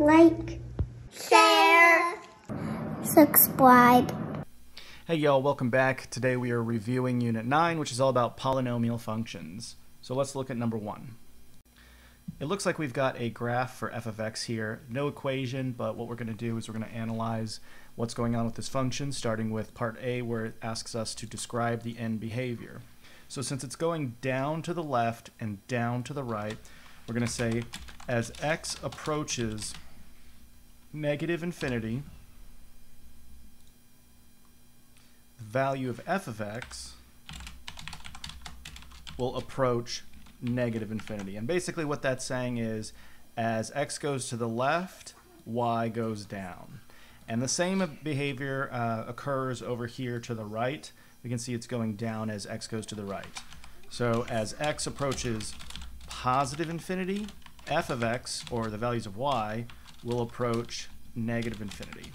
like, share, subscribe. Hey y'all, welcome back. Today we are reviewing Unit 9, which is all about polynomial functions. So let's look at number 1. It looks like we've got a graph for f of x here. No equation, but what we're going to do is we're going to analyze what's going on with this function, starting with part A where it asks us to describe the end behavior. So since it's going down to the left and down to the right, we're going to say as x approaches negative infinity, the value of f of x will approach negative infinity. And basically what that's saying is as x goes to the left, y goes down. And the same behavior uh, occurs over here to the right. We can see it's going down as x goes to the right. So as x approaches positive infinity, f of x, or the values of y, will approach negative infinity.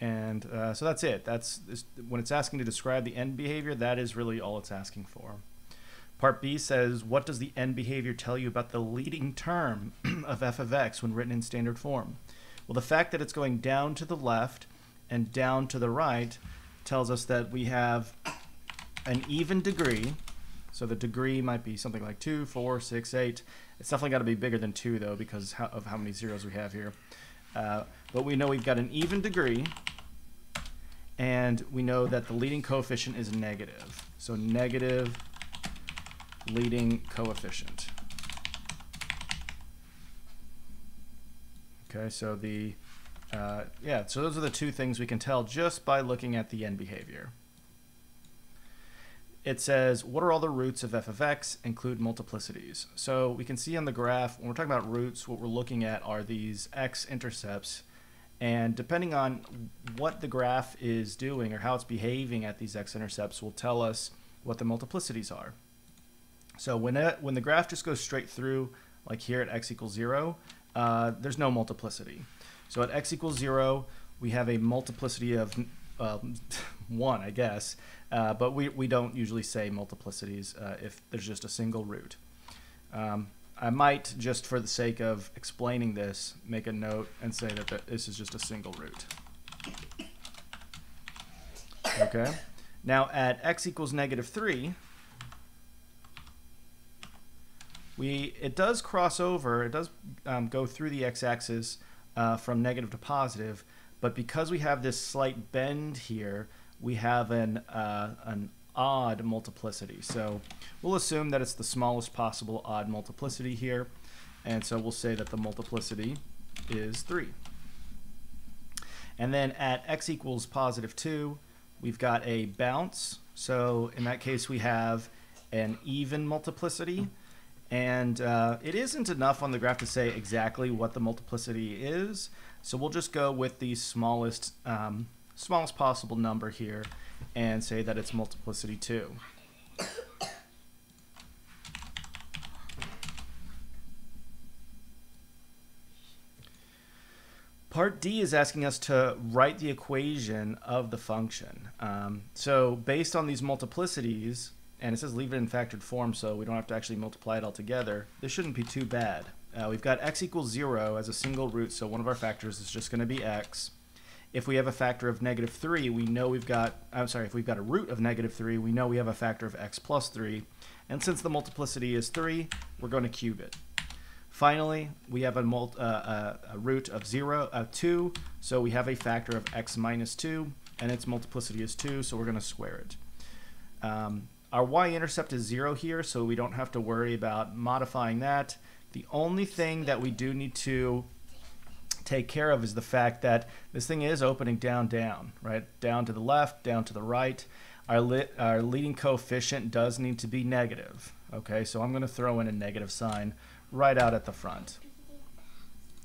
And uh, so that's it. That's when it's asking to describe the end behavior, that is really all it's asking for. Part B says, what does the end behavior tell you about the leading term of f of x when written in standard form? Well, the fact that it's going down to the left and down to the right tells us that we have an even degree. So the degree might be something like 2, 4, 6, 8. It's definitely got to be bigger than 2, though, because of how many zeros we have here. Uh, but we know we've got an even degree, and we know that the leading coefficient is negative. So negative leading coefficient. Okay, so the, uh, yeah, so those are the two things we can tell just by looking at the end behavior. It says, what are all the roots of f of x? Include multiplicities. So we can see on the graph, when we're talking about roots, what we're looking at are these x-intercepts. And depending on what the graph is doing or how it's behaving at these x-intercepts will tell us what the multiplicities are. So when, it, when the graph just goes straight through, like here at x equals 0, uh, there's no multiplicity. So at x equals 0, we have a multiplicity of uh, 1, I guess, uh, but we, we don't usually say multiplicities uh, if there's just a single root. Um, I might, just for the sake of explaining this, make a note and say that this is just a single root. Okay. Now at x equals negative 3, we it does cross over, it does um, go through the x-axis uh, from negative to positive, but because we have this slight bend here, we have an, uh, an odd multiplicity. So we'll assume that it's the smallest possible odd multiplicity here, and so we'll say that the multiplicity is 3. And then at x equals positive 2, we've got a bounce. So in that case, we have an even multiplicity. And uh, it isn't enough on the graph to say exactly what the multiplicity is. So we'll just go with the smallest, um, smallest possible number here and say that it's multiplicity 2. Part D is asking us to write the equation of the function. Um, so based on these multiplicities, and it says leave it in factored form so we don't have to actually multiply it all together. This shouldn't be too bad. Uh, we've got x equals 0 as a single root, so one of our factors is just going to be x. If we have a factor of negative 3, we know we've got, I'm sorry, if we've got a root of negative 3, we know we have a factor of x plus 3. And since the multiplicity is 3, we're going to cube it. Finally, we have a, uh, uh, a root of 0, uh, 2, so we have a factor of x minus 2, and its multiplicity is 2, so we're going to square it. Um, our y-intercept is 0 here, so we don't have to worry about modifying that. The only thing that we do need to take care of is the fact that this thing is opening down, down, right? Down to the left, down to the right. Our, our leading coefficient does need to be negative, okay? So I'm going to throw in a negative sign right out at the front.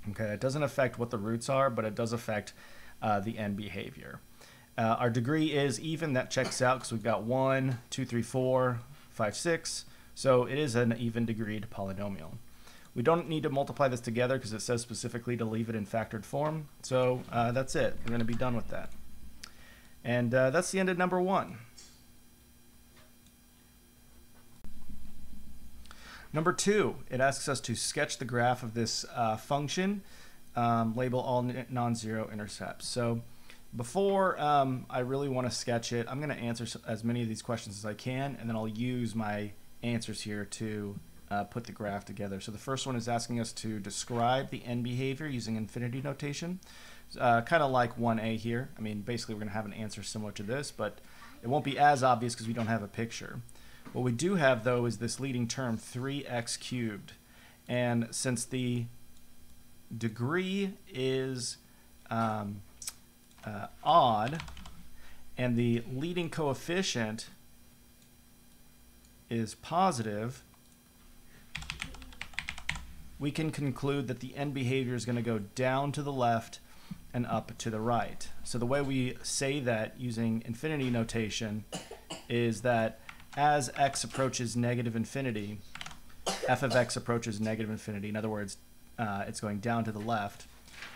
Okay, it doesn't affect what the roots are, but it does affect uh, the end behavior. Uh, our degree is even. That checks out because we've got 1, 2, 3, 4, 5, 6. So it is an even degreed polynomial. We don't need to multiply this together because it says specifically to leave it in factored form. So uh, that's it. We're going to be done with that. And uh, that's the end of number one. Number two, it asks us to sketch the graph of this uh, function, um, label all non-zero intercepts. So before um, I really want to sketch it, I'm going to answer as many of these questions as I can, and then I'll use my answers here to uh, put the graph together. So the first one is asking us to describe the end behavior using infinity notation, uh, kind of like 1a here. I mean, basically we're going to have an answer similar to this, but it won't be as obvious because we don't have a picture. What we do have, though, is this leading term 3x cubed. And since the degree is um, uh, odd and the leading coefficient is positive, we can conclude that the end behavior is going to go down to the left and up to the right. So the way we say that using infinity notation is that as x approaches negative infinity, f of x approaches negative infinity. In other words, uh, it's going down to the left.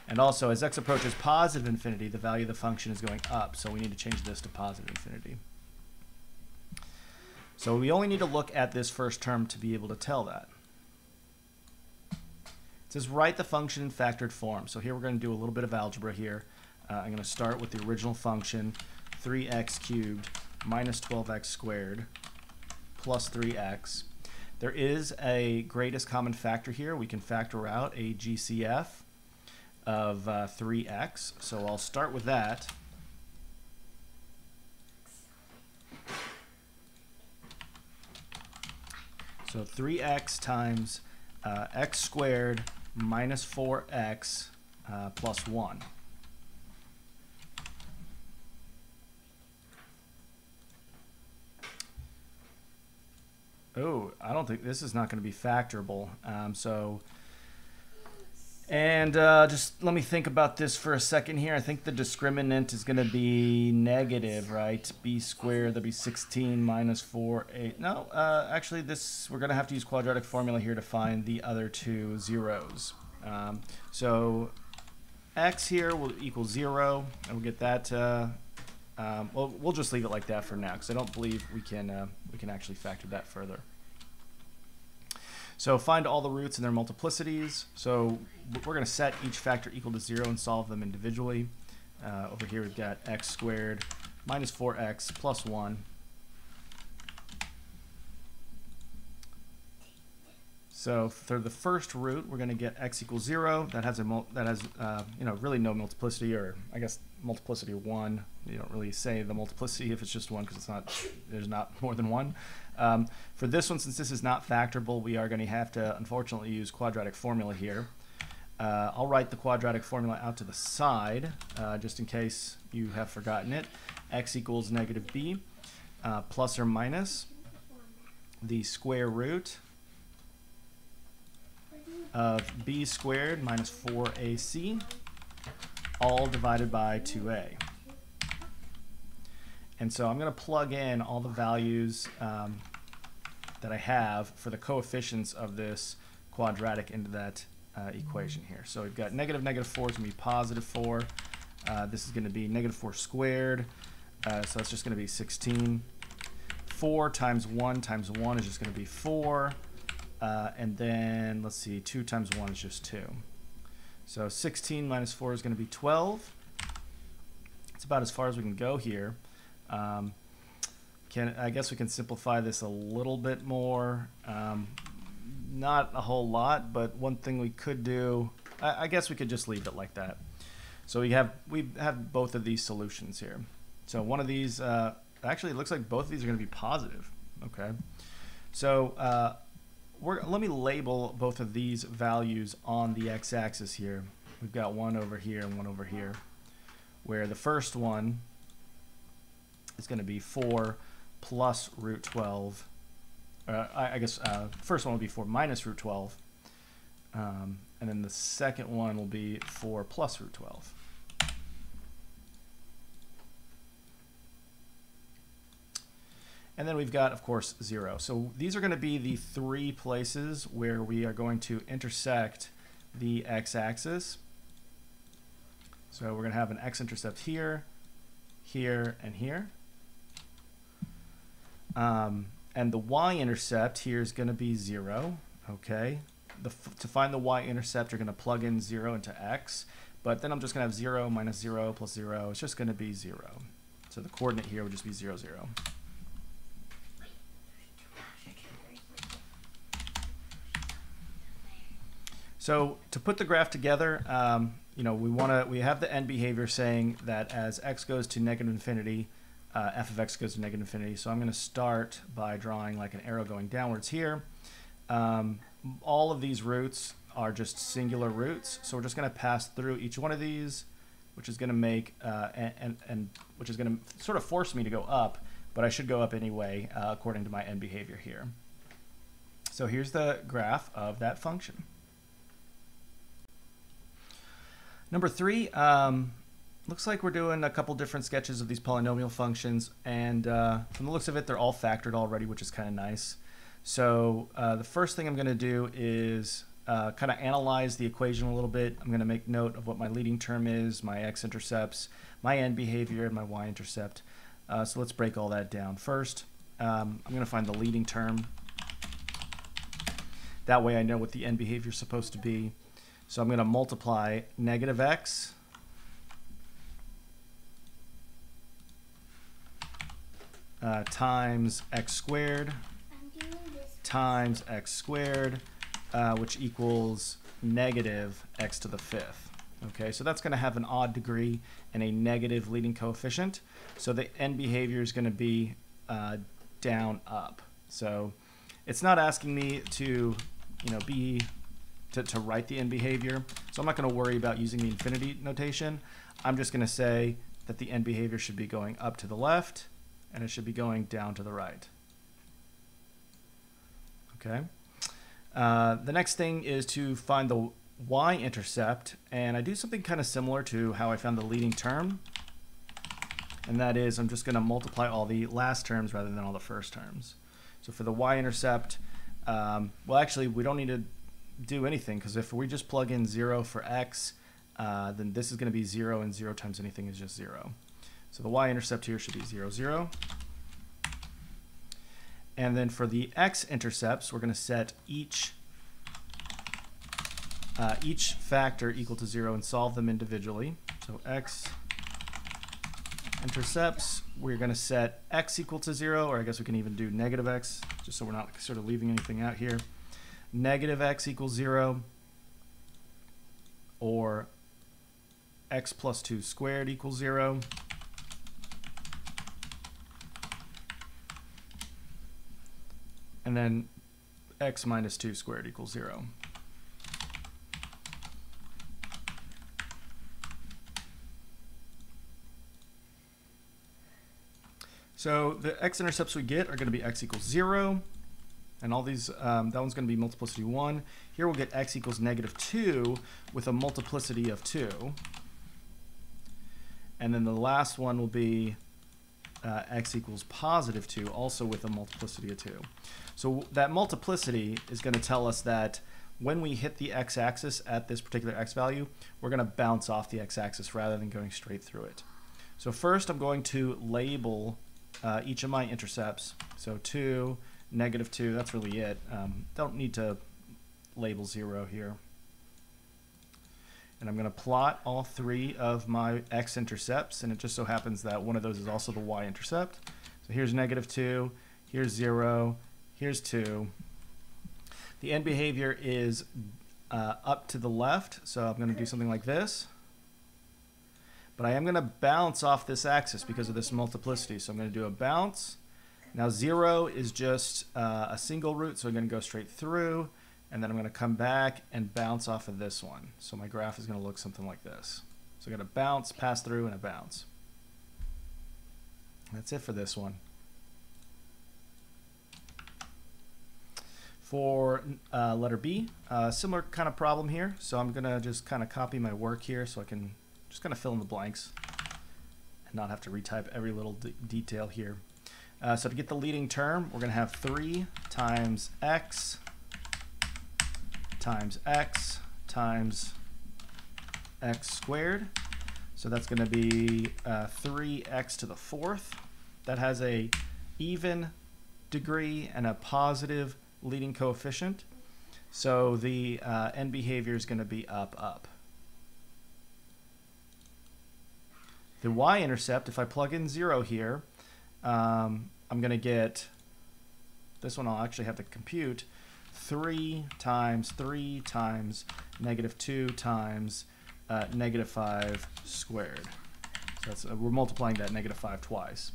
And also, as x approaches positive infinity, the value of the function is going up. So we need to change this to positive infinity. So we only need to look at this first term to be able to tell that. It says write the function in factored form. So here we're going to do a little bit of algebra here. Uh, I'm going to start with the original function, 3x cubed minus 12x squared plus 3x. There is a greatest common factor here. We can factor out a GCF of uh, 3x. So I'll start with that. So 3x times uh, x squared minus 4x uh, plus 1. Oh, I don't think this is not going to be factorable. Um, so, and uh, just let me think about this for a second here. I think the discriminant is going to be negative, right? b squared, that'd be 16 minus 4, 8. No, uh, actually, this we're going to have to use quadratic formula here to find the other two zeros. Um, so x here will equal 0, and we'll get that uh, um, well, we'll just leave it like that for now because I don't believe we can uh, we can actually factor that further. So find all the roots and their multiplicities. So we're going to set each factor equal to 0 and solve them individually. Uh, over here we've got x squared minus 4x plus 1 So for the first root, we're going to get x equals 0. That has a that has uh, you know really no multiplicity, or I guess multiplicity 1. You don't really say the multiplicity if it's just 1 because it's not there's not more than 1. Um, for this one, since this is not factorable, we are going to have to unfortunately use quadratic formula here. Uh, I'll write the quadratic formula out to the side uh, just in case you have forgotten it. x equals negative b uh, plus or minus the square root of b squared minus 4ac, all divided by 2a. And so I'm going to plug in all the values um, that I have for the coefficients of this quadratic into that uh, equation here. So we've got negative negative 4 is going to be positive 4. Uh, this is going to be negative 4 squared. Uh, so that's just going to be 16. 4 times 1 times 1 is just going to be 4. Uh, and then, let's see, 2 times 1 is just 2. So 16 minus 4 is going to be 12. It's about as far as we can go here. Um, can I guess we can simplify this a little bit more. Um, not a whole lot, but one thing we could do, I, I, guess we could just leave it like that. So we have we have both of these solutions here. So one of these, uh, actually, it looks like both of these are going to be positive. Okay. So uh, we're, let me label both of these values on the x-axis here. We've got one over here and one over here, where the first one is going to be 4 plus root 12. Uh, I, I, guess uh, first one will be 4 minus root 12. Um, and then the second one will be 4 plus root 12. And then we've got, of course, 0. So these are going to be the three places where we are going to intersect the x-axis. So we're going to have an x-intercept here, here, and here. Um, and the y-intercept here is going to be 0. Okay, the, to find the y-intercept, you're going to plug in 0 into x, but then I'm just going to have 0 minus 0 plus 0. It's just going to be 0. So the coordinate here would just be 0, 0. So to put the graph together, um, you know, we want to we have the end behavior saying that as x goes to negative infinity, uh, f of x goes to negative infinity. So I'm going to start by drawing like an arrow going downwards here. Um, all of these roots are just singular roots, so we're just going to pass through each one of these, which is going to make uh, and, and, and which is going to sort of force me to go up, but I should go up anyway uh, according to my end behavior here. So here's the graph of that function. Number three, um, looks like we're doing a couple different sketches of these polynomial functions, and uh, from the looks of it, they're all factored already, which is kind of nice. So uh, the first thing I'm going to do is uh, kind of analyze the equation a little bit. I'm going to make note of what my leading term is, my x-intercepts, my end behavior, and my y-intercept. Uh, so let's break all that down. First, um, I'm going to find the leading term. That way I know what the end behavior is supposed to be. So I'm going to multiply negative x uh, times x squared times x squared, uh, which equals negative x to the fifth. Okay, so that's going to have an odd degree and a negative leading coefficient. So the end behavior is going to be uh, down up. So it's not asking me to, you know, be to, to write the end behavior. So I'm not going to worry about using the infinity notation. I'm just going to say that the end behavior should be going up to the left and it should be going down to the right. Okay. Uh, the next thing is to find the y-intercept, and I do something kind of similar to how I found the leading term, and that is I'm just going to multiply all the last terms rather than all the first terms. So for the y-intercept, um, well actually we don't need to do anything because if we just plug in 0 for x, uh, then this is going to be 0 and 0 times anything is just 0. So the y-intercept here should be 0, 0. And then for the x-intercepts, we're going to set each uh, each factor equal to 0 and solve them individually. So x intercepts, we're going to set x equal to 0, or I guess we can even do negative x, just so we're not sort of leaving anything out here negative x equals 0 or x plus 2 squared equals 0. And then x minus 2 squared equals 0. So the x-intercepts we get are going to be x equals 0, and all these, um, that one's going to be multiplicity 1. Here we'll get x equals negative 2 with a multiplicity of 2. And then the last one will be uh, x equals positive 2, also with a multiplicity of 2. So that multiplicity is going to tell us that when we hit the x-axis at this particular x value, we're going to bounce off the x-axis rather than going straight through it. So first I'm going to label uh, each of my intercepts. So 2, negative 2, that's really it. Um, don't need to label 0 here. And I'm going to plot all three of my x-intercepts, and it just so happens that one of those is also the y-intercept. So here's negative 2, here's 0, here's 2. The end behavior is uh, up to the left, so I'm going to do something like this. But I am going to bounce off this axis because of this multiplicity. So I'm going to do a bounce, now zero is just uh, a single root, so I'm going to go straight through, and then I'm going to come back and bounce off of this one. So my graph is going to look something like this. So I'm going to bounce, pass through, and a bounce. That's it for this one. For uh, letter B, uh, similar kind of problem here. So I'm going to just kind of copy my work here so I can just kind of fill in the blanks and not have to retype every little detail here. Uh, so to get the leading term, we're going to have 3 times x times x times x squared. So that's going to be uh, 3x to the fourth. That has a even degree and a positive leading coefficient. So the uh, end behavior is going to be up, up. The y-intercept, if I plug in 0 here, um, I'm going to get, this one I'll actually have to compute, 3 times 3 times negative 2 times uh, negative 5 squared. So that's, uh, we're multiplying that negative 5 twice.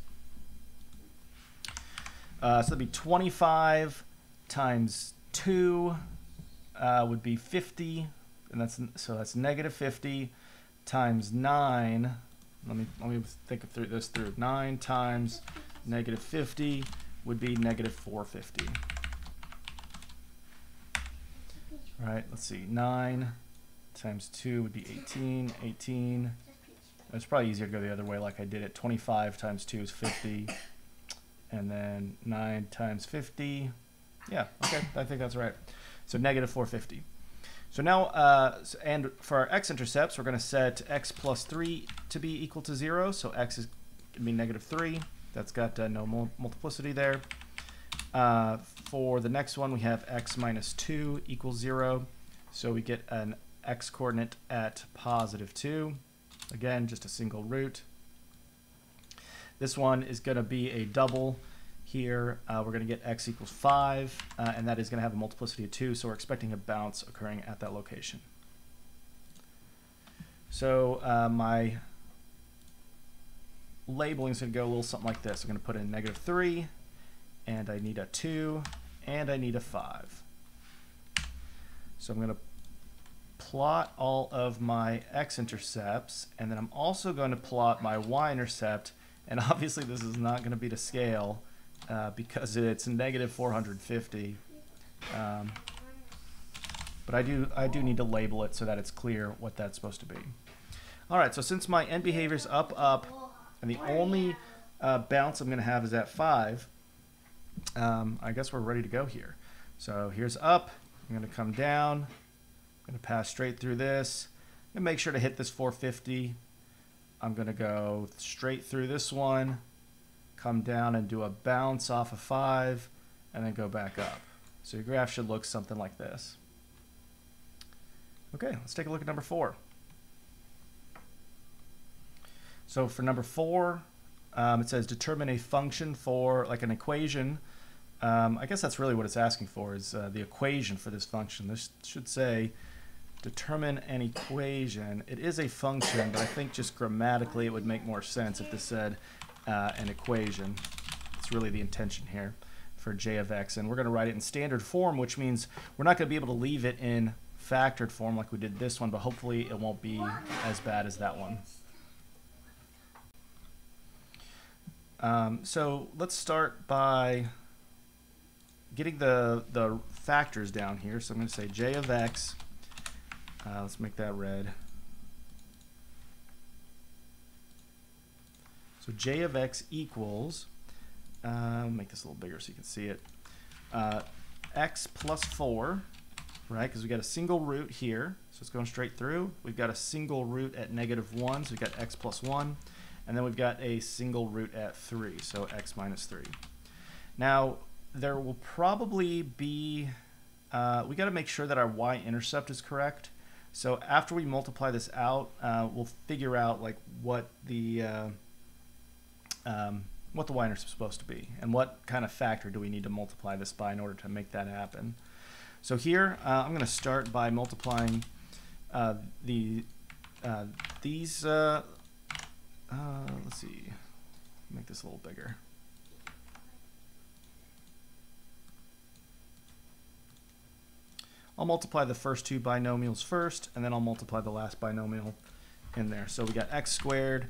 Uh, so that'd be 25 times 2 uh, would be 50, and that's so that's negative 50 times 9. Let me let me think of through this through. 9 times negative 50 would be negative 450. All right, let's see. 9 times 2 would be 18. 18. It's probably easier to go the other way like I did it. 25 times 2 is 50. And then 9 times 50. Yeah, okay, I think that's right. So negative 450. So now, uh, and for our x-intercepts, we're going to set x plus 3 to be equal to 0. So x is going to be negative 3. That's got uh, no mul multiplicity there. Uh, for the next one, we have x minus 2 equals 0. So we get an x coordinate at positive 2. Again, just a single root. This one is going to be a double here. Uh, we're going to get x equals 5, uh, and that is going to have a multiplicity of 2, so we're expecting a bounce occurring at that location. So uh, my labeling is going to go a little something like this. I'm going to put in negative 3, and I need a 2, and I need a 5. So I'm going to plot all of my x-intercepts, and then I'm also going to plot my y-intercept, and obviously this is not going to be to scale uh, because it's negative 450. Um, but I do, I do need to label it so that it's clear what that's supposed to be. All right, so since my end behavior is up, up, and the only uh, bounce I'm going to have is at 5, um, I guess we're ready to go here. So here's up. I'm going to come down. I'm going to pass straight through this. And make sure to hit this 450. I'm going to go straight through this one, come down and do a bounce off of 5, and then go back up. So your graph should look something like this. Okay, let's take a look at number 4. So for number 4, um, it says determine a function for like an equation. Um, I guess that's really what it's asking for is uh, the equation for this function. This should say determine an equation. It is a function, but I think just grammatically it would make more sense if this said uh, an equation. It's really the intention here for j of x. And we're going to write it in standard form, which means we're not going to be able to leave it in factored form like we did this one, but hopefully it won't be as bad as that one. Um, so let's start by getting the, the factors down here. So I'm going to say j of x. Uh, let's make that red. So j of x equals, uh, make this a little bigger so you can see it, uh, x plus 4, right, because we got a single root here, so it's going straight through. We've got a single root at negative 1, so we've got x plus 1. And then we've got a single root at 3, so x minus 3. Now, there will probably be, uh, we got to make sure that our y-intercept is correct. So after we multiply this out, uh, we'll figure out like what the uh, um, what the y-intercept is supposed to be, and what kind of factor do we need to multiply this by in order to make that happen. So here, uh, I'm going to start by multiplying uh, the uh, these uh, let's see, make this a little bigger. I'll multiply the first two binomials first, and then I'll multiply the last binomial in there. So we got x squared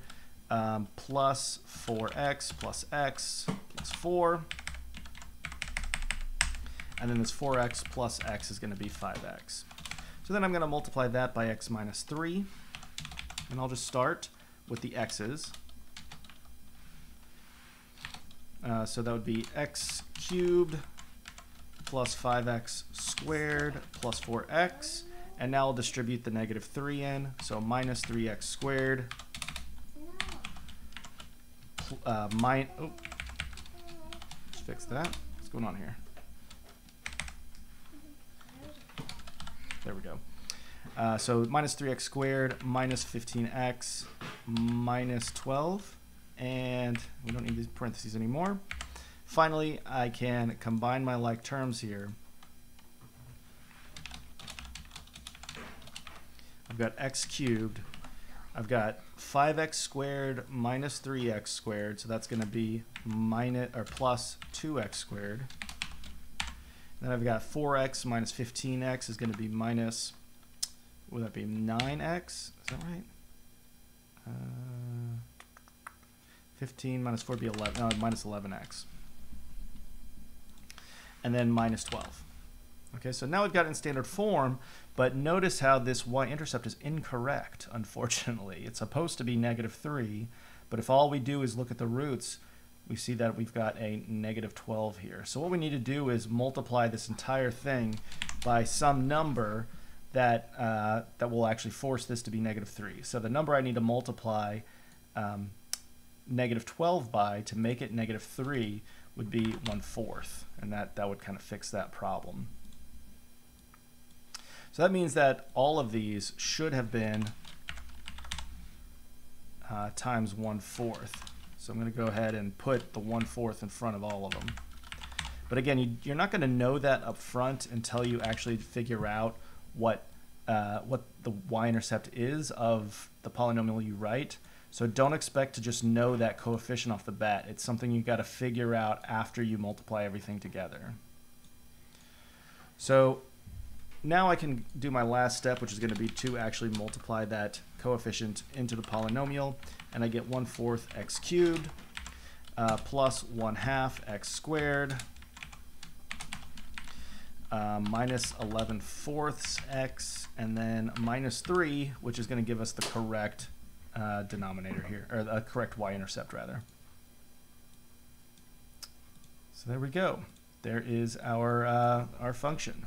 um, plus 4x plus x plus 4. And then this 4x plus x is going to be 5x. So then I'm going to multiply that by x minus 3. And I'll just start with the x's. Uh, so that would be x cubed plus 5x squared plus 4x. And now I'll distribute the negative 3 in. So minus 3x squared. Uh, oh, let's fix that. What's going on here? There we go. Uh, so minus 3x squared minus 15x minus 12. And we don't need these parentheses anymore. Finally, I can combine my like terms here. I've got x cubed. I've got 5x squared minus 3x squared, so that's going to be minus or plus 2x squared. Then I've got 4x minus 15x is going to be minus, would that be 9x? Is that right? Uh, 15 minus 4 would be 11, no, minus 11x. And then minus 12. Okay, so now we've got it in standard form, but notice how this y-intercept is incorrect, unfortunately. It's supposed to be negative 3, but if all we do is look at the roots, we see that we've got a negative 12 here. So what we need to do is multiply this entire thing by some number that, uh, that will actually force this to be negative 3. So the number I need to multiply um, negative 12 by to make it negative 3 would be 1 fourth, and that, that would kind of fix that problem. So that means that all of these should have been uh, times 1 fourth. So I'm going to go ahead and put the 1 fourth in front of all of them. But again, you, are not going to know that up front until you actually figure out what uh, what the y-intercept is of the polynomial you write. So don't expect to just know that coefficient off the bat. It's something you've got to figure out after you multiply everything together. So now I can do my last step, which is going to be to actually multiply that coefficient into the polynomial, and I get 1 fourth x cubed uh, plus 1 half x squared uh, minus 11 fourths x, and then minus 3, which is going to give us the correct uh, denominator here, or the correct y-intercept rather. So there we go. There is our, uh, our function.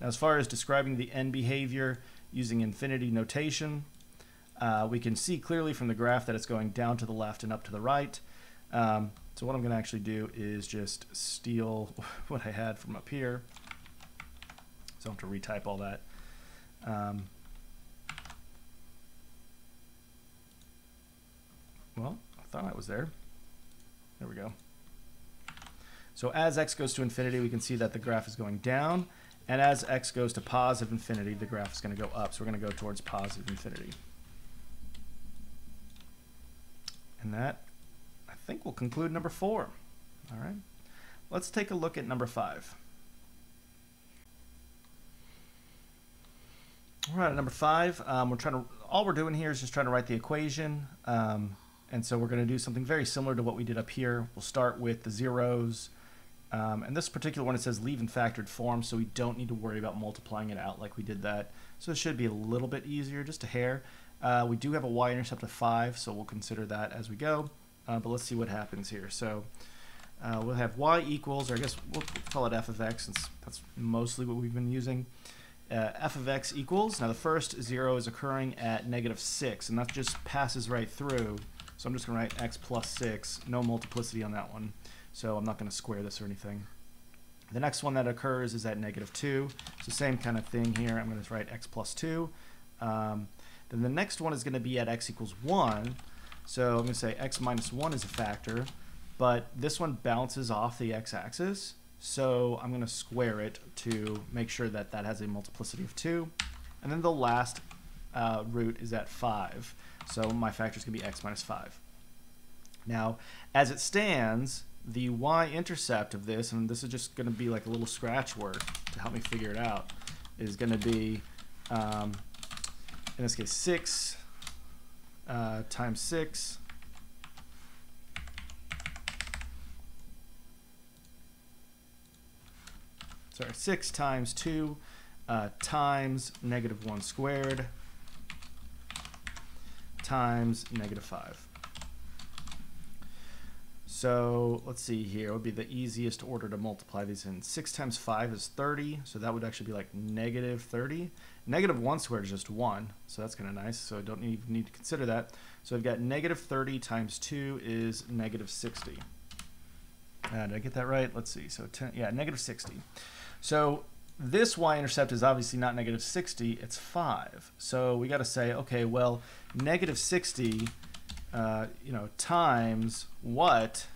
Now, as far as describing the end behavior using infinity notation, uh, we can see clearly from the graph that it's going down to the left and up to the right. Um, so what I'm going to actually do is just steal what I had from up here. So I have to retype all that. Um, well, I thought I was there. There we go. So as x goes to infinity, we can see that the graph is going down. And as x goes to positive infinity, the graph is going to go up. So we're going to go towards positive infinity. And that, think, we'll conclude number four. All right. Let's take a look at number five. All right, number five, um, we're trying to, all we're doing here is just trying to write the equation. Um, and so we're going to do something very similar to what we did up here. We'll start with the zeros, um, and this particular one, it says leave in factored form, so we don't need to worry about multiplying it out like we did that. So it should be a little bit easier, just a hair. Uh, we do have a y-intercept of 5, so we'll consider that as we go. Uh, but let's see what happens here. So uh, we'll have y equals, or I guess we'll call it f of x, since that's mostly what we've been using. Uh, f of x equals, now the first 0 is occurring at negative 6, and that just passes right through. So I'm just going to write x plus 6, no multiplicity on that one. So I'm not going to square this or anything. The next one that occurs is at negative 2. So same kind of thing here. I'm going to write x plus 2. Um, then the next one is going to be at x equals 1. So I'm going to say x minus 1 is a factor. But this one bounces off the x-axis. So I'm going to square it to make sure that that has a multiplicity of 2. And then the last uh, root is at 5. So my factor is going to be x minus 5. Now, as it stands, the y-intercept of this, and this is just going to be like a little scratch work to help me figure it out, is going to be, um, in this case, 6 uh, times 6 sorry, 6 times 2 uh, times negative 1 squared times negative 5. So let's see here. It would be the easiest order to multiply these in. 6 times 5 is 30, so that would actually be like negative 30. Negative 1 squared is just 1, so that's kind of nice, so I don't even need to consider that. So I've got negative 30 times 2 is negative 60. Uh, did I get that right? Let's see. So 10, yeah, negative 60. So this y-intercept is obviously not negative 60, it's 5. So we got to say, okay, well, negative 60, uh, you know, times what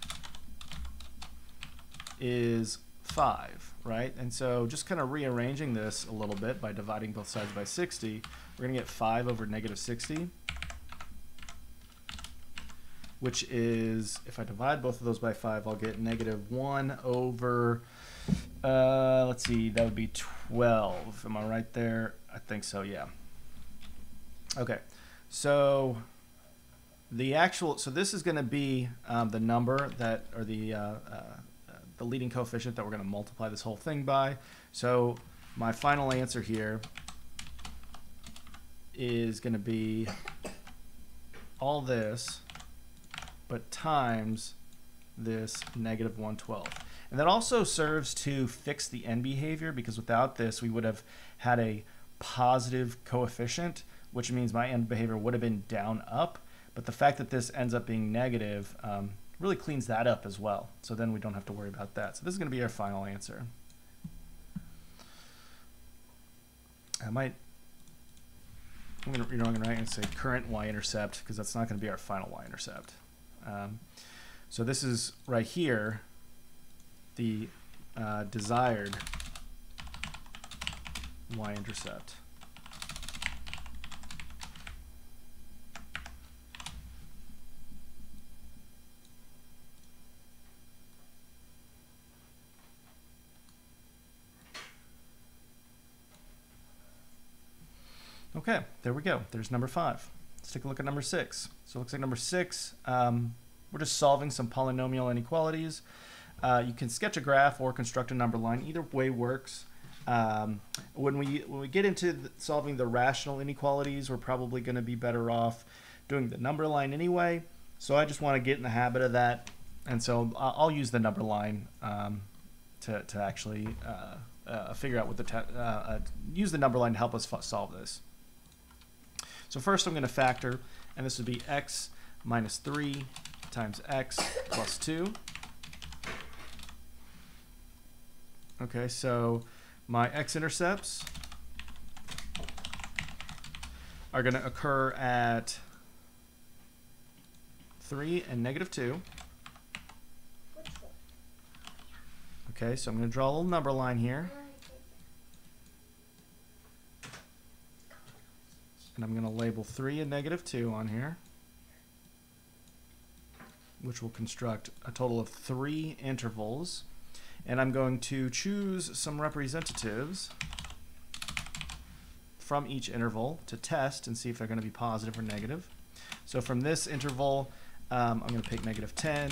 is 5, right? And so just kind of rearranging this a little bit by dividing both sides by 60, we're going to get 5 over negative 60, which is, if I divide both of those by 5, I'll get negative 1 over, uh, let's see, that would be 12. Am I right there? I think so, yeah. Okay, so the actual, so this is going to be um, the number that, or the, uh, uh, the leading coefficient that we're going to multiply this whole thing by. So my final answer here is going to be all this, but times this negative 112. And that also serves to fix the end behavior because without this, we would have had a positive coefficient, which means my end behavior would have been down up. But the fact that this ends up being negative um, really cleans that up as well. So then we don't have to worry about that. So this is going to be our final answer. I might, I'm going to, you know, I'm going to write and say current y-intercept because that's not going to be our final y-intercept. Um, so this is right here, the uh, desired y-intercept. Okay, there we go. There's number five. Let's take a look at number six. So it looks like number six, um, we're just solving some polynomial inequalities. Uh, you can sketch a graph or construct a number line. Either way works. Um, when we when we get into the, solving the rational inequalities, we're probably going to be better off doing the number line anyway. So I just want to get in the habit of that, and so I'll, use the number line um, to to actually uh, uh, figure out what the uh, uh, use the number line to help us solve this. So first I'm going to factor, and this would be x minus 3 times x plus 2. Okay, so my x-intercepts are going to occur at 3 and negative 2. Okay, so I'm going to draw a little number line here. Uh-huh. And I'm going to label 3 and negative 2 on here, which will construct a total of three intervals. And I'm going to choose some representatives from each interval to test and see if they're going to be positive or negative. So from this interval, um, I'm going to pick negative 10.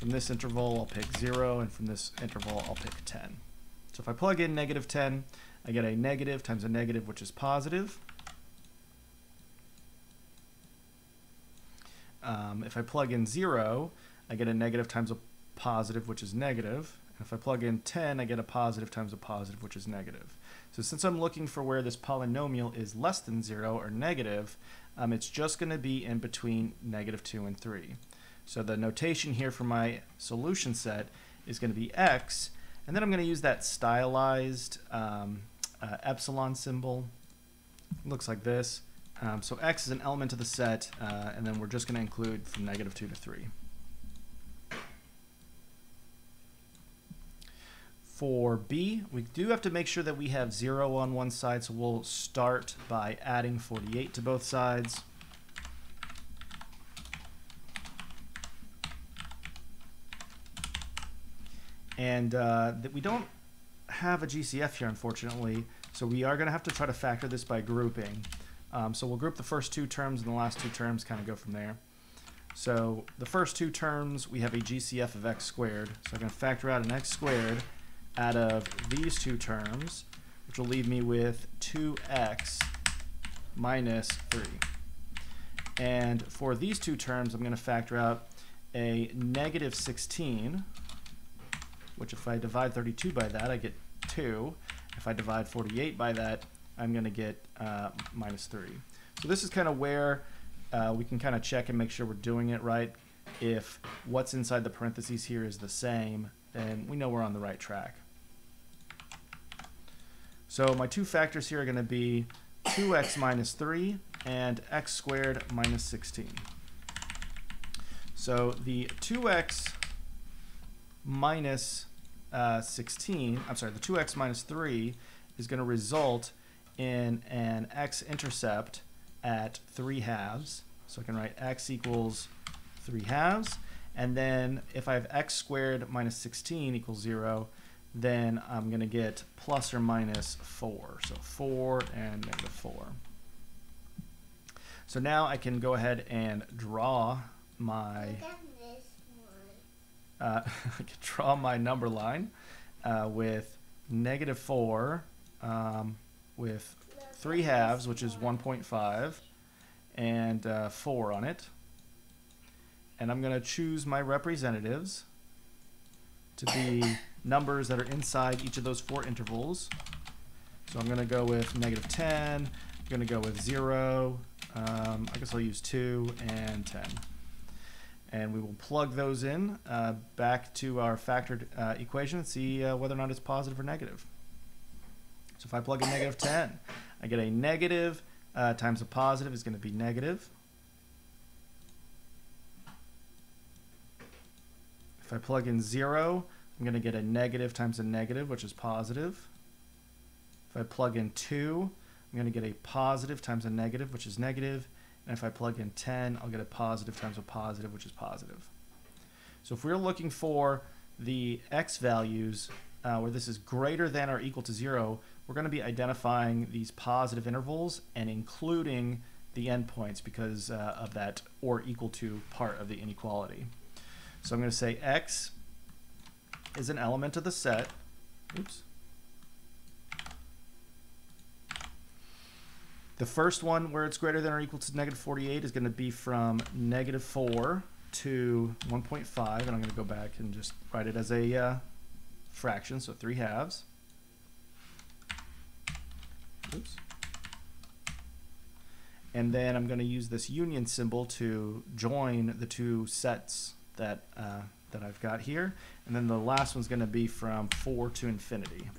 From this interval, I'll pick 0. And from this interval, I'll pick 10. So if I plug in negative 10, I get a negative times a negative, which is positive. Um, if I plug in 0, I get a negative times a positive, which is negative. And if I plug in 10, I get a positive times a positive, which is negative. So since I'm looking for where this polynomial is less than 0 or negative, um, it's just going to be in between negative 2 and 3. So the notation here for my solution set is going to be x, and then I'm going to use that stylized um, uh, epsilon symbol. It looks like this. Um, so x is an element of the set, uh, and then we're just going to include from negative 2 to 3. For b, we do have to make sure that we have 0 on one side, so we'll start by adding 48 to both sides. And uh, that we don't have a GCF here, unfortunately, so we are going to have to try to factor this by grouping. Um, so we'll group the first two terms and the last two terms, kind of go from there. So the first two terms, we have a GCF of x squared. So I'm going to factor out an x squared out of these two terms, which will leave me with 2x minus 3. And for these two terms, I'm going to factor out a negative 16, which if I divide 32 by that, I get 2. If I divide 48 by that, I'm going to get uh, minus 3. So this is kind of where uh, we can kind of check and make sure we're doing it right. If what's inside the parentheses here is the same, then we know we're on the right track. So my two factors here are going to be 2x minus 3 and x squared minus 16. So the 2x minus, uh, 16, I'm sorry, the 2x minus 3 is going to result in an x-intercept at 3 halves. So I can write x equals 3 halves. And then if I have x squared minus 16 equals 0, then I'm going to get plus or minus 4. So 4 and negative 4. So now I can go ahead and draw my uh, I can draw my number line uh, with negative 4 um, with 3 halves, which is 1.5, and uh, 4 on it. And I'm going to choose my representatives to be numbers that are inside each of those four intervals. So I'm going to go with negative 10, I'm going to go with 0, um, I guess I'll use 2, and 10. And we will plug those in uh, back to our factored uh, equation and see uh, whether or not it's positive or negative. So if I plug in negative 10, I get a negative uh, times a positive is going to be negative. If I plug in 0, I'm going to get a negative times a negative, which is positive. If I plug in 2, I'm going to get a positive times a negative, which is negative. And if I plug in 10, I'll get a positive times a positive, which is positive. So if we're looking for the x values uh, where this is greater than or equal to 0, we're going to be identifying these positive intervals and including the endpoints because uh, of that or equal to part of the inequality. So I'm going to say x is an element of the set. Oops. The first one where it's greater than or equal to negative 48 is going to be from negative 4 to 1.5, and I'm going to go back and just write it as a uh, fraction, so 3 halves. Oops. And then I'm going to use this union symbol to join the two sets that, uh, that I've got here. And then the last one's going to be from 4 to infinity.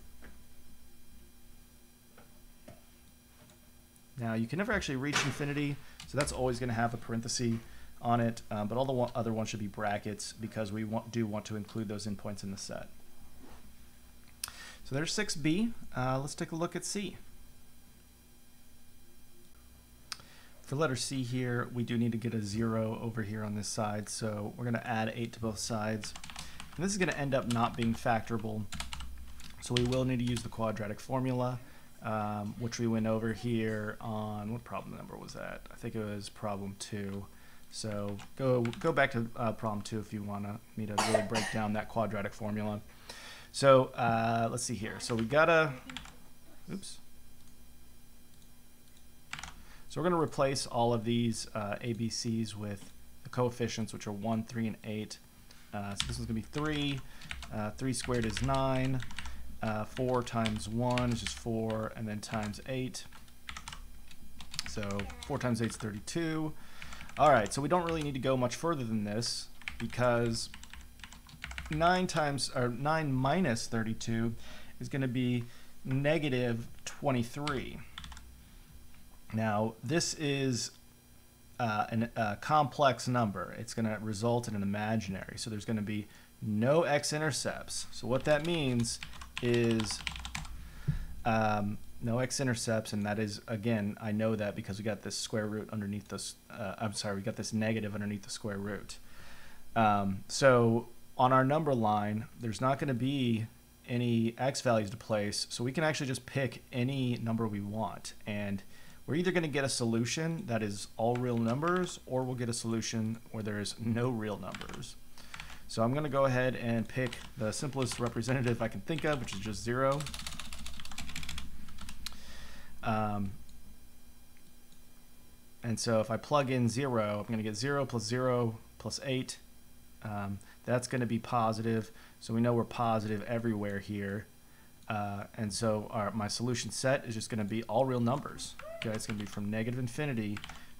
Now you can never actually reach infinity, so that's always going to have a parenthesis on it, um, but all the other ones should be brackets because we want, do want to include those endpoints in the set. So there's 6b. Uh, let's take a look at C. For letter C here, we do need to get a 0 over here on this side, so we're going to add 8 to both sides. And this is going to end up not being factorable, so we will need to use the quadratic formula, um, which we went over here on, what problem number was that? I think it was problem 2. So go go back to uh, problem 2 if you wanna me to really break down that quadratic formula. So uh, let's see here. So we got to, oops. So we're going to replace all of these uh, ABCs with the coefficients, which are 1, 3, and 8. Uh, so this is going to be 3. Uh, 3 squared is 9. Uh, 4 times 1 is just 4, and then times 8. So 4 times 8 is 32. All right, so we don't really need to go much further than this because 9 times or 9 minus 32 is going to be negative 23. Now, this is uh, an, a complex number. It's going to result in an imaginary. So there's going to be no x-intercepts. So what that means is um, no x-intercepts, and that is, again, I know that because we got this square root underneath this, uh, I'm sorry, we got this negative underneath the square root. Um, so on our number line, there's not going to be any x values to place, so we can actually just pick any number we want. And we're either going to get a solution that is all real numbers or we'll get a solution where there is no real numbers. So I'm going to go ahead and pick the simplest representative I can think of, which is just 0. Um, and so if I plug in 0, I'm going to get 0 plus 0 plus 8. Um, that's going to be positive. So we know we're positive everywhere here. Uh, and so our, my solution set is just going to be all real numbers. Okay, it's going to be from negative infinity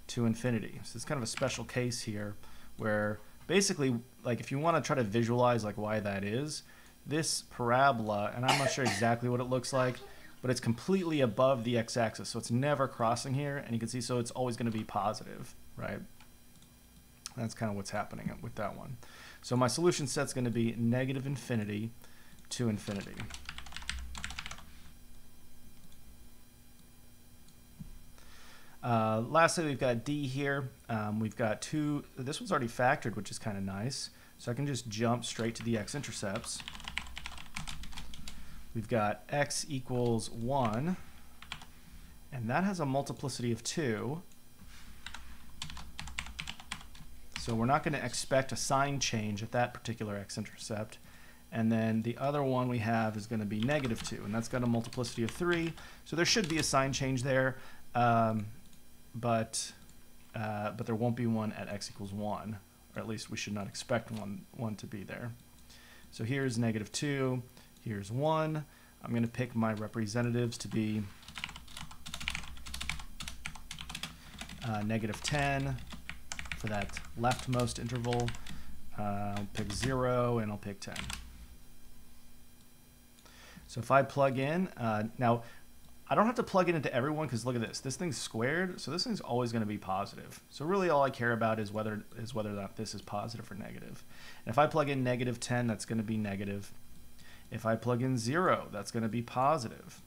to infinity. So it's kind of a special case here where basically, like if you want to try to visualize like why that is, this parabola, and I'm not sure exactly what it looks like, but it's completely above the x-axis, so it's never crossing here, and you can see, so it's always going to be positive, right? That's kind of what's happening with that one. So my solution set's going to be negative infinity to infinity. Uh, lastly, we've got D here. Um, we've got two, this one's already factored, which is kind of nice. So I can just jump straight to the x-intercepts. We've got x equals 1, and that has a multiplicity of 2. So we're not going to expect a sign change at that particular x-intercept. And then the other one we have is going to be negative 2, and that's got a multiplicity of 3. So there should be a sign change there. Um, but uh, but there won't be one at x equals 1, or at least we should not expect one, one to be there. So here's negative 2, here's 1. I'm going to pick my representatives to be uh, negative 10 for that leftmost interval. Uh, I'll pick 0 and I'll pick 10. So if I plug in, uh, now I don't have to plug it into everyone because look at this. This thing's squared, so this thing's always going to be positive. So really all I care about is whether is whether or not this is positive or negative. And if I plug in negative 10, that's going to be negative. If I plug in 0, that's going to be positive.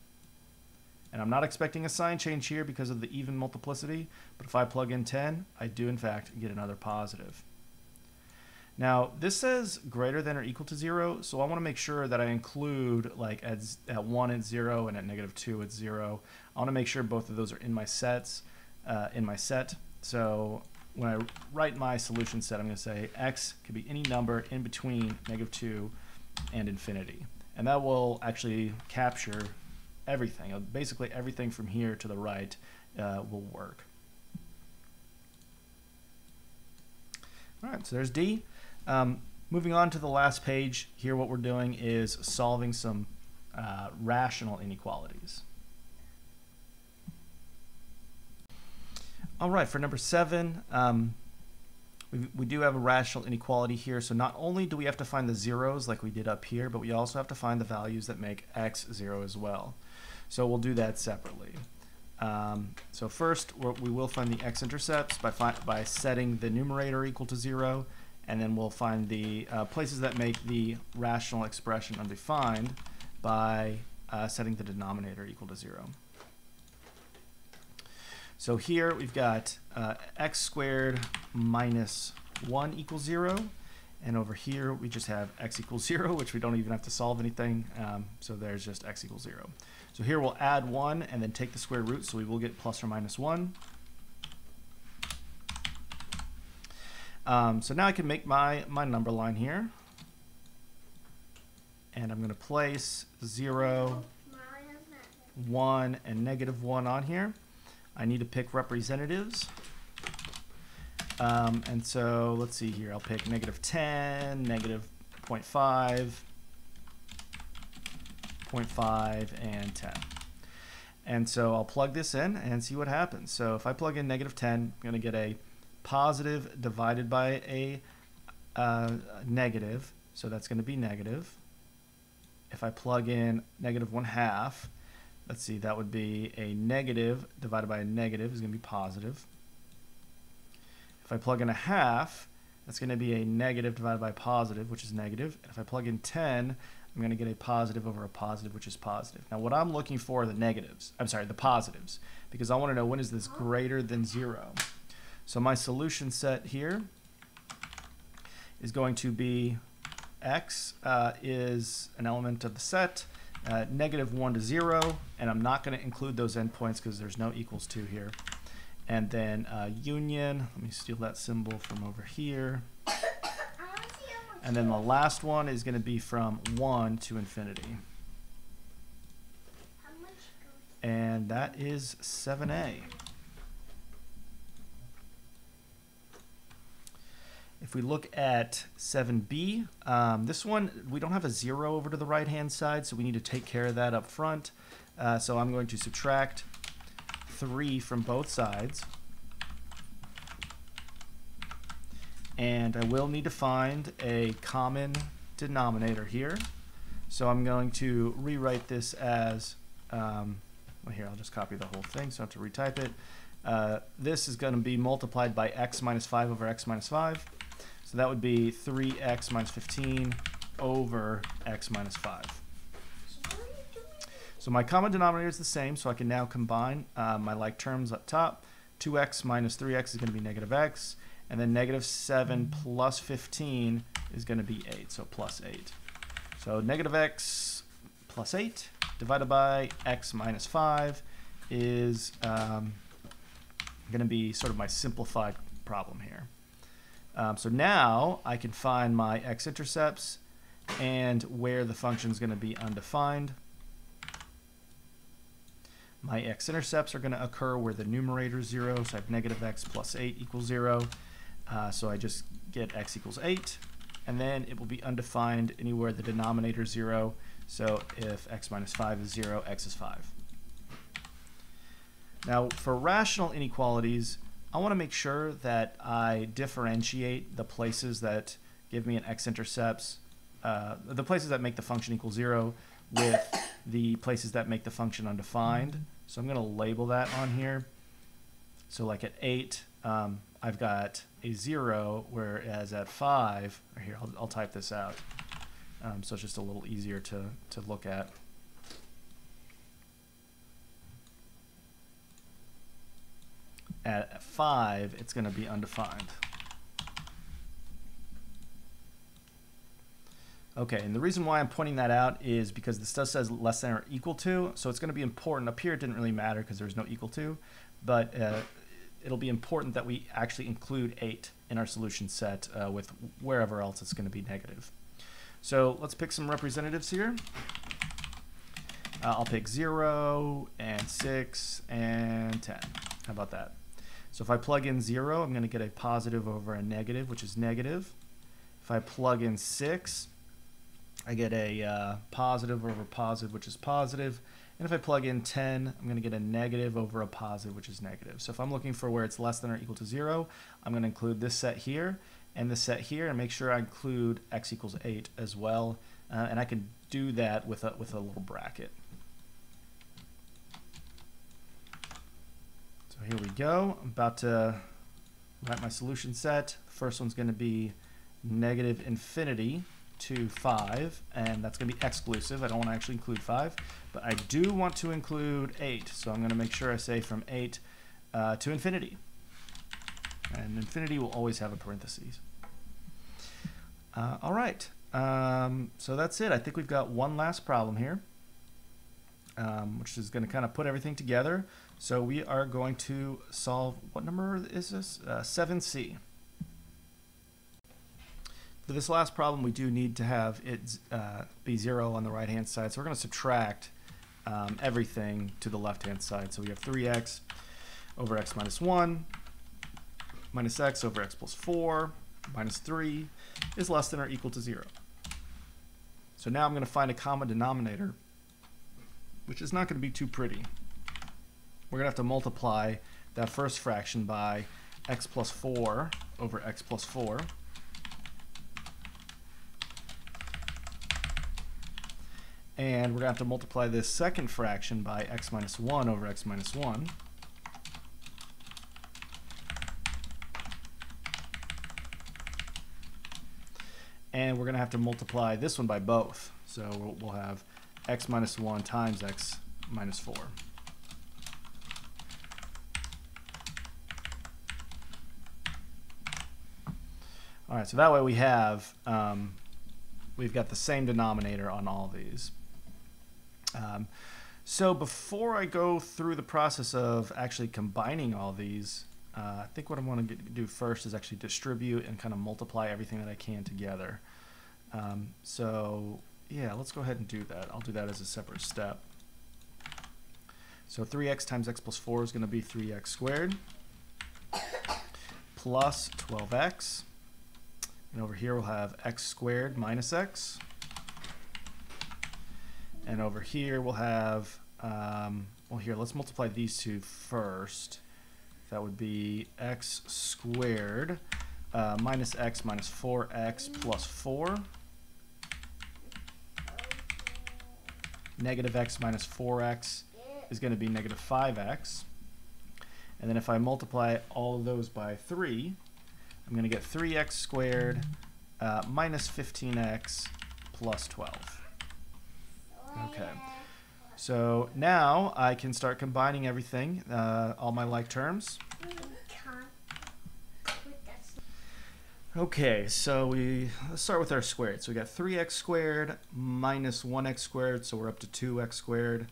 And I'm not expecting a sign change here because of the even multiplicity, but if I plug in 10, I do in fact get another positive. Now, this says greater than or equal to 0, so I want to make sure that I include like at, at 1 at 0 and at negative 2 at 0. I want to make sure both of those are in my sets, uh, in my set. So when I write my solution set, I'm going to say x could be any number in between negative 2 and infinity. And that will actually capture everything. Basically everything from here to the right uh, will work. All right, so there's D. Um, moving on to the last page, here what we're doing is solving some uh, rational inequalities. All right, for number seven, um, we, we do have a rational inequality here. So not only do we have to find the zeros like we did up here, but we also have to find the values that make x zero as well. So we'll do that separately. Um, so first, we will find the x-intercepts by, by setting the numerator equal to zero and then we'll find the uh, places that make the rational expression undefined by uh, setting the denominator equal to 0. So here we've got uh, x squared minus 1 equals 0. And over here we just have x equals 0, which we don't even have to solve anything. Um, so there's just x equals 0. So here we'll add 1 and then take the square root, so we will get plus or minus 1. Um, so now I can make my, my number line here. And I'm going to place 0, 1, and negative 1 on here. I need to pick representatives. Um, and so let's see here. I'll pick negative 10, negative 0.5, 0.5, and 10. And so I'll plug this in and see what happens. So if I plug in negative 10, I'm going to get a positive divided by a uh, negative, so that's going to be negative. If I plug in negative 1 half, let's see, that would be a negative divided by a negative is going to be positive. If I plug in a half, that's going to be a negative divided by positive, which is negative. And if I plug in 10, I'm going to get a positive over a positive, which is positive. Now, what I'm looking for are the negatives. I'm sorry, the positives, because I want to know when is this greater than 0. So my solution set here is going to be x uh, is an element of the set, uh, negative 1 to 0, and I'm not going to include those endpoints because there's no equals to here. And then uh, union, let me steal that symbol from over here. And then the last one is going to be from 1 to infinity. And that is 7a. If we look at 7b, um, this one, we don't have a 0 over to the right-hand side, so we need to take care of that up front. Uh, so I'm going to subtract 3 from both sides. And I will need to find a common denominator here. So I'm going to rewrite this as um, well here, I'll just copy the whole thing so I have to retype it. Uh, this is going to be multiplied by x minus 5 over x minus 5. So that would be 3x minus 15 over x minus 5. So my common denominator is the same, so I can now combine uh, my like terms up top. 2x minus 3x is going to be negative x, and then negative 7 plus 15 is going to be 8, so plus 8. So negative x plus 8 divided by x minus 5 is um, going to be sort of my simplified problem here. Um, so now I can find my x-intercepts and where the function is going to be undefined. My x-intercepts are going to occur where the numerator is 0, so I have negative x plus 8 equals 0. Uh, so I just get x equals 8, and then it will be undefined anywhere the denominator is 0. So if x minus 5 is 0, x is 5. Now for rational inequalities, I want to make sure that I differentiate the places that give me an x-intercepts, uh, the places that make the function equal 0 with the places that make the function undefined. So I'm going to label that on here. So like at 8, um, I've got a 0, whereas at 5, here, I'll, I'll type this out. Um, so it's just a little easier to, to look at. At 5, it's going to be undefined. Okay, and the reason why I'm pointing that out is because this does says less than or equal to, so it's going to be important. Up here it didn't really matter because there's no equal to, but uh, it'll be important that we actually include 8 in our solution set uh, with wherever else it's going to be negative. So let's pick some representatives here. Uh, I'll pick 0 and 6 and 10. How about that? So if I plug in 0, I'm going to get a positive over a negative, which is negative. If I plug in 6, I get a uh, positive over positive, which is positive. And if I plug in 10, I'm going to get a negative over a positive, which is negative. So if I'm looking for where it's less than or equal to 0, I'm going to include this set here and this set here and make sure I include x equals 8 as well. Uh, and I can do that with a, with a little bracket. So here we go. I'm about to write my solution set. The First one's going to be negative infinity to 5, and that's going to be exclusive. I don't want to actually include 5, but I do want to include 8, so I'm going to make sure I say from 8 uh, to infinity. And infinity will always have a parenthesis. Uh, all right, um, so that's it. I think we've got one last problem here, um, which is going to kind of put everything together. So we are going to solve, what number is this? Uh, 7c. For this last problem, we do need to have it uh, be 0 on the right-hand side. So we're going to subtract um, everything to the left-hand side. So we have 3x over x minus 1 minus x over x plus 4 minus 3 is less than or equal to 0. So now I'm going to find a common denominator, which is not going to be too pretty. We're going to have to multiply that first fraction by x plus 4 over x plus 4 And we're going to have to multiply this second fraction by x minus 1 over x minus 1. And we're going to have to multiply this one by both. So we'll have x minus 1 times x minus 4. All right, so that way we have, um, we've got the same denominator on all these. Um, so before I go through the process of actually combining all these, uh, I think what I want to do first is actually distribute and kind of multiply everything that I can together. Um, so yeah, let's go ahead and do that. I'll do that as a separate step. So 3x times x plus 4 is going to be 3x squared plus 12x. And over here we'll have x squared minus x. And over here we'll have, um, well here, let's multiply these two first. That would be x squared uh, minus x minus 4x plus 4 negative x minus 4x is going to be negative 5x. And then if I multiply all of those by 3, I'm going to get 3x squared uh, minus 15x plus 12. Okay. So now I can start combining everything, uh, all my like terms. Okay, so we let's start with our squared. So we got 3x squared minus 1x squared, so we're up to 2x squared,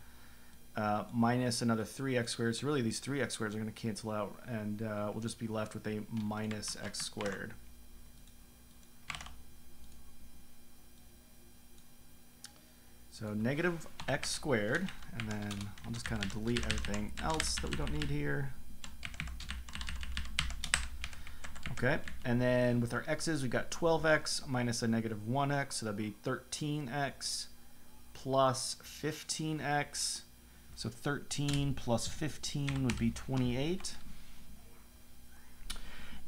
uh, minus another 3x squared. So really these 3x squareds are going to cancel out, and uh, we'll just be left with a minus x squared. So negative x squared, and then I'll just kind of delete everything else that we don't need here. Okay, and then with our x's, we've got 12x minus a negative 1x, so that'd be 13x plus 15x. So 13 plus 15 would be 28.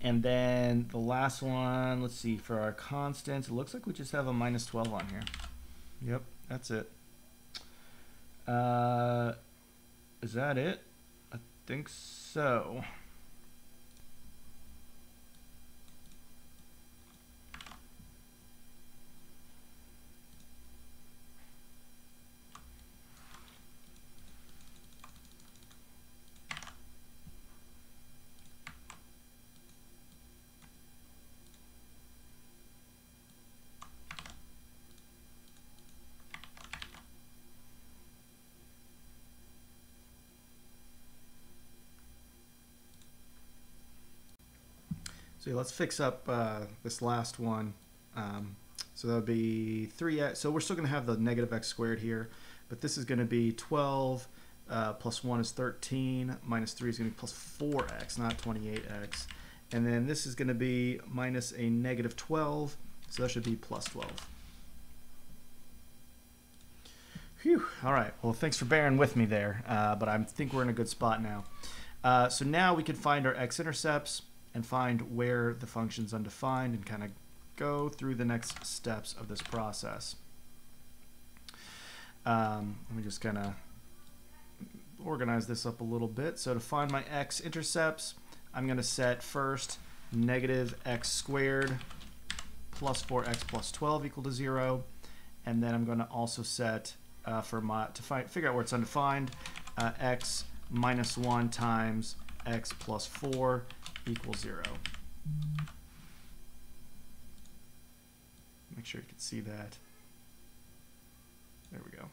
And then the last one, let's see, for our constants, it looks like we just have a minus 12 on here. Yep, that's it. Uh, is that it? I think so. So let's fix up uh, this last one. Um, so that would be 3x. So we're still going to have the negative x squared here, but this is going to be 12 uh, plus 1 is 13, minus 3 is going to be plus 4x, not 28x. And then this is going to be minus a negative 12, so that should be plus 12. Phew. All right. Well, thanks for bearing with me there, uh, but I think we're in a good spot now. Uh, so now we can find our x-intercepts and find where the function's undefined and kind of go through the next steps of this process. Um, let me just kind of organize this up a little bit. So to find my x-intercepts, I'm going to set first negative x squared plus 4x plus 12 equal to 0. And then I'm going to also set uh, for my to find figure out where it's undefined uh, x minus 1 times x plus 4 equals 0. Make sure you can see that. There we go.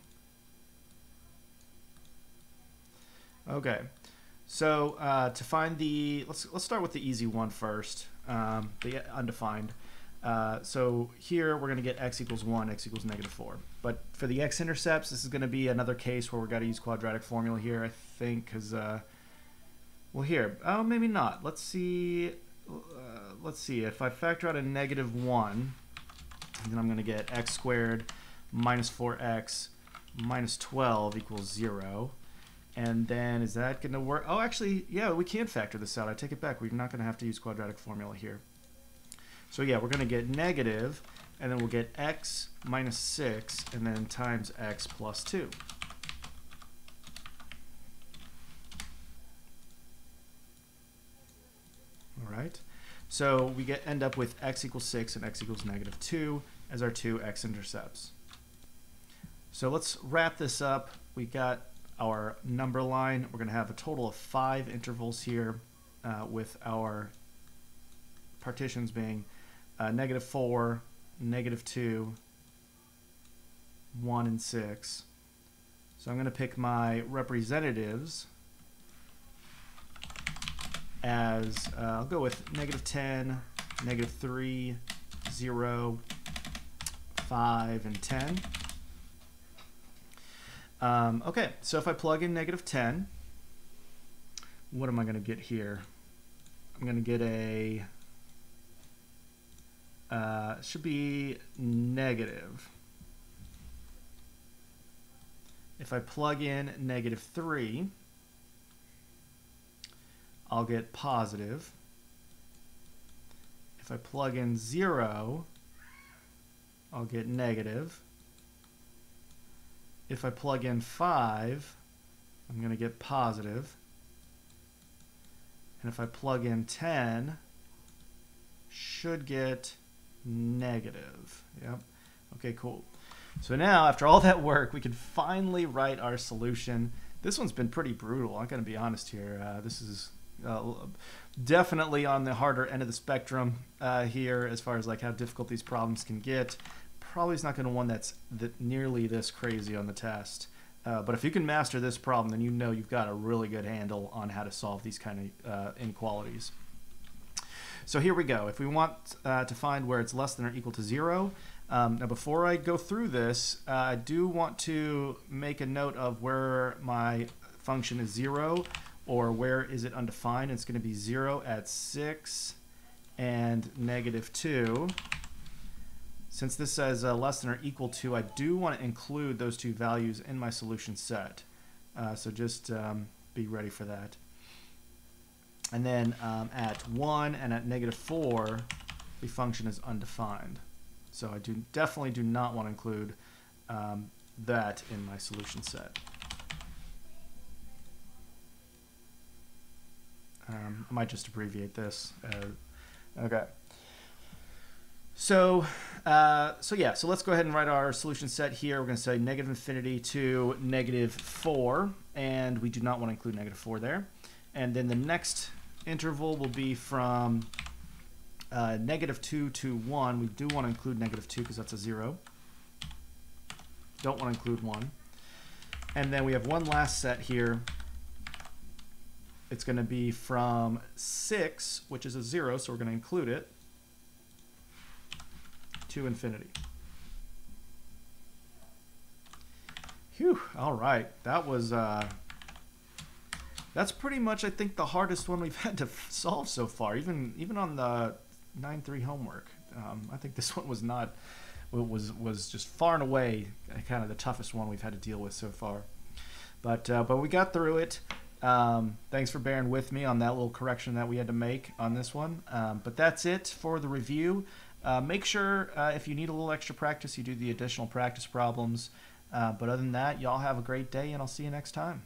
Okay, so uh, to find the, let's, let's start with the easy one first, um, the undefined. Uh, so here we're going to get x equals 1, x equals negative 4. But for the x-intercepts, this is going to be another case where we've got to use quadratic formula here, I think, because uh, well, here, oh, maybe not. Let's see. Uh, let's see. If I factor out a negative 1, then I'm going to get x squared minus 4x minus 12 equals 0. And then is that going to work? Oh, actually, yeah, we can factor this out. I take it back. We're not going to have to use quadratic formula here. So yeah, we're going to get negative, and then we'll get x minus 6, and then times x plus 2. Right? So we get end up with x equals 6 and x equals negative 2 as our two x-intercepts. So let's wrap this up. We got our number line. We're going to have a total of five intervals here uh, with our partitions being uh, negative 4, negative 2, 1, and 6. So I'm going to pick my representatives as, uh, I'll go with negative 10, negative 3, 0, 5, and 10. Um, okay, so if I plug in negative 10, what am I going to get here? I'm going to get a, uh, should be negative. If I plug in negative 3, I'll get positive. If I plug in 0, I'll get negative. if I plug in 5, I'm going to get positive. And if I plug in 10, should get negative. Yep. Okay, cool. So now, after all that work, we can finally write our solution. This one's been pretty brutal. I'm going to be honest here. Uh, this is uh, definitely on the harder end of the spectrum uh, here as far as like how difficult these problems can get. Probably is not going to one that's that nearly this crazy on the test. Uh, but if you can master this problem, then you know you've got a really good handle on how to solve these kind of uh, inequalities. So here we go. If we want uh, to find where it's less than or equal to zero, um, now before I go through this, uh, I do want to make a note of where my function is zero or where is it undefined. It's going to be zero at six and negative two. Since this says uh, less than or equal to, I do want to include those two values in my solution set. Uh, so just um, be ready for that. And then um, at 1 and at negative 4, the function is undefined. So I do definitely do not want to include um, that in my solution set. Um, I might just abbreviate this. Uh, okay. So, uh, so yeah, so let's go ahead and write our solution set here. We're going to say negative infinity to negative 4, and we do not want to include negative 4 there. And then the next interval will be from uh, negative 2 to 1. We do want to include negative 2 because that's a 0. Don't want to include 1. And then we have one last set here. It's going to be from 6, which is a 0, so we're going to include it, to infinity. Phew, all right. That was, uh, that's pretty much, I think, the hardest one we've had to solve so far, even even on the 9-3 homework. Um, I think this one was not, was was just far and away kind of the toughest one we've had to deal with so far. But uh, but we got through it. Um, thanks for bearing with me on that little correction that we had to make on this one. Um, but that's it for the review. Uh, make sure uh, if you need a little extra practice, you do the additional practice problems. Uh, but other than that, y'all have a great day, and I'll see you next time.